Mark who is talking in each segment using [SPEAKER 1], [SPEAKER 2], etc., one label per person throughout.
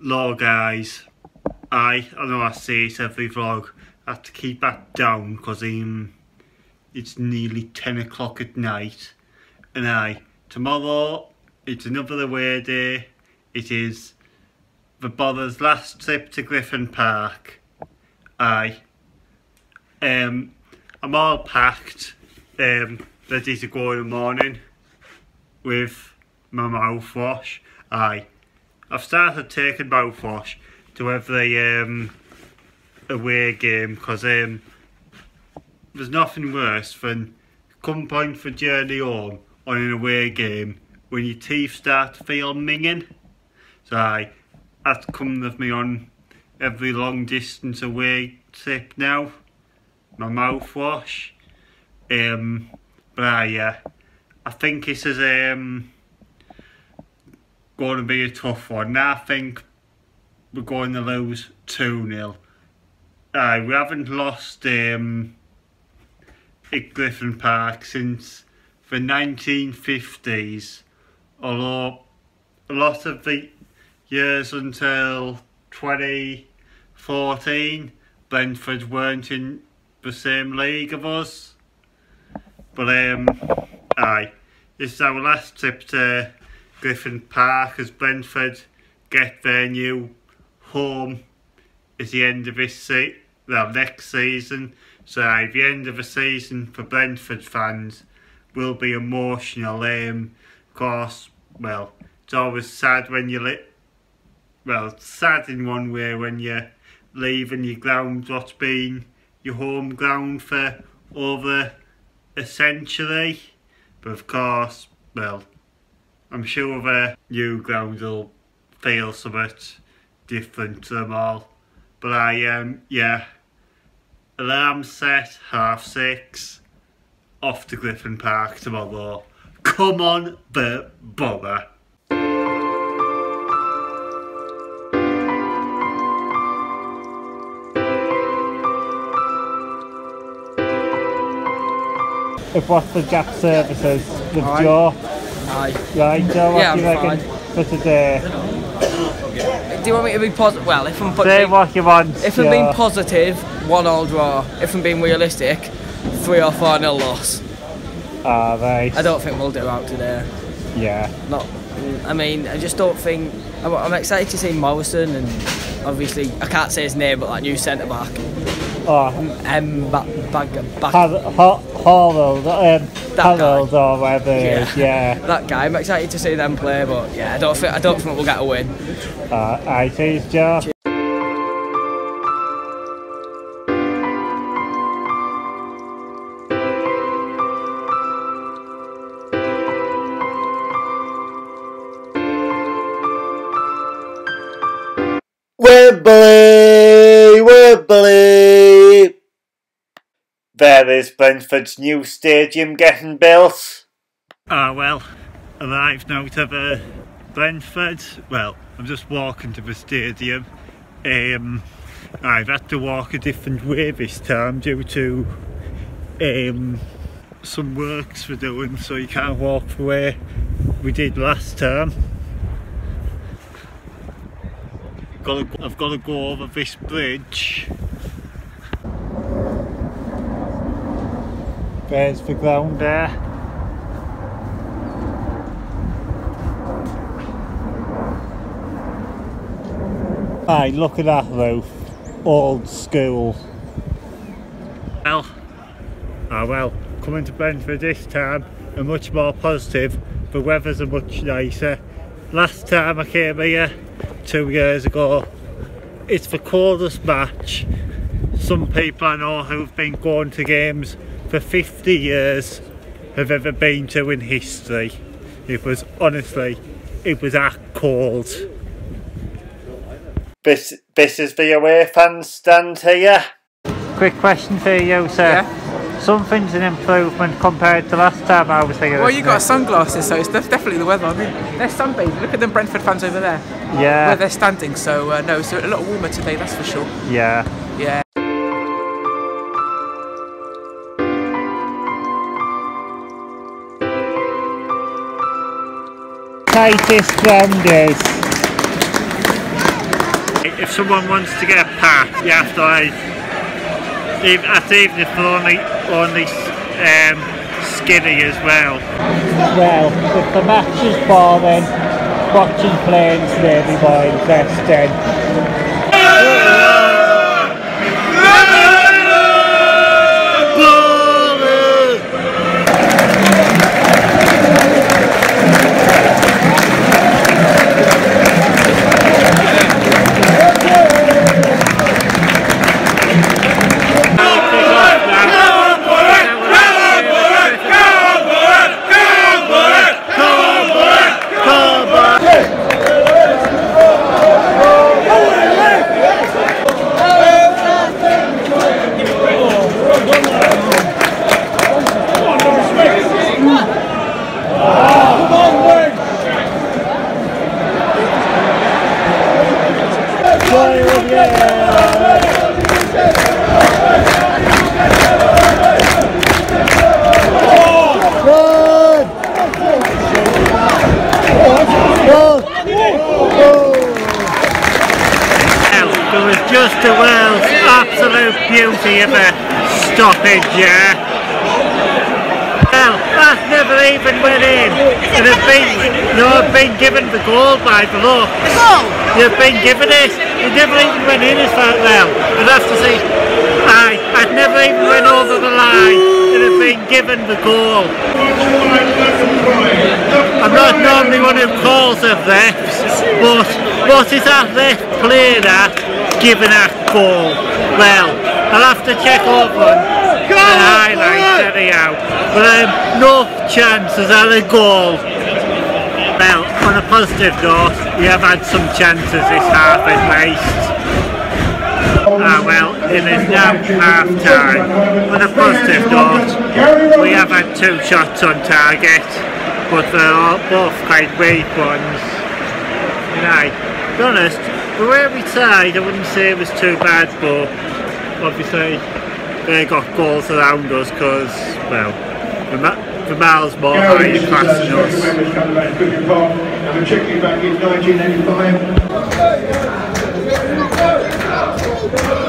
[SPEAKER 1] Hello guys, I, I know I say it every vlog, I have to keep that down because um, it's nearly 10 o'clock at night. And I, tomorrow it's another away day, it is the Boro's last trip to Griffin Park, I, um, I'm all packed, um, ready to go in the morning with my mouthwash, aye. I've started taking mouthwash to every um, away game because um, there's nothing worse than come point for journey home on an away game when your teeth start to feel minging. So I that's come with me on every long distance away trip now. My mouthwash. Um, but I, uh, I think this is um, going to be a tough one. I think we're going to lose 2 0. Uh, we haven't lost um, at Griffin Park since the 1950s, although a lot of the years until 2014, Brentford weren't in the same league of us. But, um, aye, is our last trip to Griffin Park as Brentford get their new home at the end of this se well, next season. So the end of the season for Brentford fans will be emotional. Um, of course, well, it's always sad when you li well, sad in one way when you're leaving your ground what's been your home ground for over a century. But of course, well, I'm sure the new ground will feel somewhat different to them all. But I, um, yeah, alarm set, half six, off to Griffin Park tomorrow. Come on, the Boro. If what's the Jack services with
[SPEAKER 2] Aye. Aye.
[SPEAKER 1] Right, Joe, what
[SPEAKER 2] Yeah,
[SPEAKER 1] do you
[SPEAKER 2] I'm
[SPEAKER 1] reckon for today?
[SPEAKER 2] Do you want me to be positive? Well, if I'm
[SPEAKER 1] Say
[SPEAKER 2] put,
[SPEAKER 1] what you want.
[SPEAKER 2] if I'm being positive, one all draw. If I'm being realistic, three or four nil loss.
[SPEAKER 1] Ah, right.
[SPEAKER 2] I don't think we'll do out today.
[SPEAKER 1] Yeah.
[SPEAKER 2] Not. I mean, I just don't think. I'm, I'm excited to see Morrison and obviously I can't say his name, but that new centre back,
[SPEAKER 1] Oh,
[SPEAKER 2] M. Back, back, back
[SPEAKER 1] Har- Har- Harold, um,
[SPEAKER 2] guy.
[SPEAKER 1] Harold or whatever it is, yeah.
[SPEAKER 2] that guy. I'm excited to see them play, but yeah, I don't think I don't think we'll get a win.
[SPEAKER 1] Uh, I cheers, Joe. Wembley, Wembley. There is Brentford's new stadium getting built. Ah, well, arrived now to the Brentford. Well, I'm just walking to the stadium. Um, I've had to walk a different way this time due to um, some works we're doing, so you can't walk the way we did last time. I've got to go over this bridge. There's the ground there. Aye, look at that roof. Old school. Well, ah well, coming to Brentford this time, are much more positive. The weathers much nicer. Last time I came here, two years ago, it's the coldest match. Some people I know who've been going to games for 50 years have ever been to in history. It was honestly, it was that cold. This, this is the away fans stand here. Quick question for you, sir. Something's an improvement compared to last time I was here.
[SPEAKER 3] Well, you
[SPEAKER 1] isn't
[SPEAKER 3] got
[SPEAKER 1] it?
[SPEAKER 3] sunglasses, so it's definitely the weather. I mean, they're sunbathing. Look at them Brentford fans over there,
[SPEAKER 1] Yeah.
[SPEAKER 3] where they're standing. So uh, no, so a lot warmer today, that's for sure.
[SPEAKER 1] yeah.
[SPEAKER 3] Yeah.
[SPEAKER 1] Tightest ground is. if someone wants to get a pack, you have to like, even, that's even if they're only, only um, skinny as well.
[SPEAKER 4] Well, if the match is boring, watching planes may be more interesting.
[SPEAKER 1] The world's absolute beauty of a stoppage, yeah. Well, that never even went in. And it's been, no, it's been given the goal by the law. The goal? You've been given it. It never even went in as far well. I'd have to say, aye, it never even went over the line. It had been given the goal. I'm not normally one who calls of refs, but what is that ref playing at, giving that goal? Well, I'll have to check over the highlights anyhow. But um, no chances at a goal. Well, on a positive note, we have had some chances this half at least. Ah well, it is now half time. On a positive note, we have had two shots on target, but they're all, both quite weak ones. And I, to be honest, the way we tried, I wouldn't say it was too bad, but obviously they got goals around us because, well, the, ma- the miles more higher class than us.
[SPEAKER 5] And you back in 1985.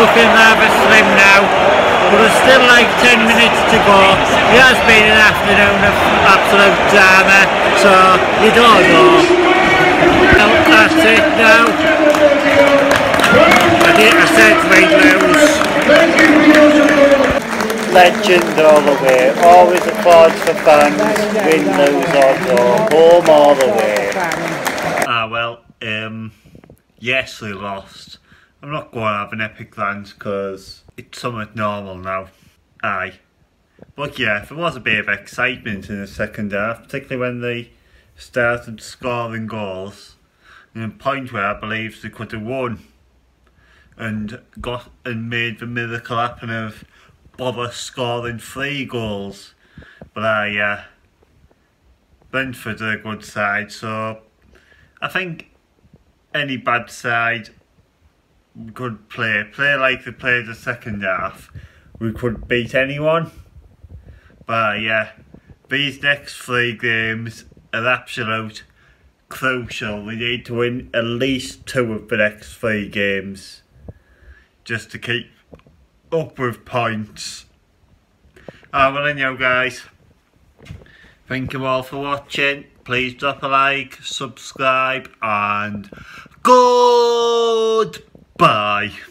[SPEAKER 1] Looking rather slim now, but there's still like 10 minutes to go. It has been an afternoon of absolute drama, so you don't know. Well, that's it now. I think I said we'd lose.
[SPEAKER 4] Legend all the way. Always a applause for fans. Win, lose or draw. Home all the way.
[SPEAKER 1] Ah well, um, yes we lost. I'm not going to have an epic rant because it's somewhat normal now. Aye. But yeah, there was a bit of excitement in the second half, particularly when they started scoring goals. And a point where I believe they could have won and got and made the miracle happen of Boro scoring three goals. But I uh, Brentford are a good side, so I think any bad side could play play like they played the second half. We could beat anyone. But yeah, these next three games are absolute crucial. We need to win at least two of the next three games just to keep up with points. Ah, well anyhow guys, thank you all for watching. Please drop a like, subscribe and goodbye.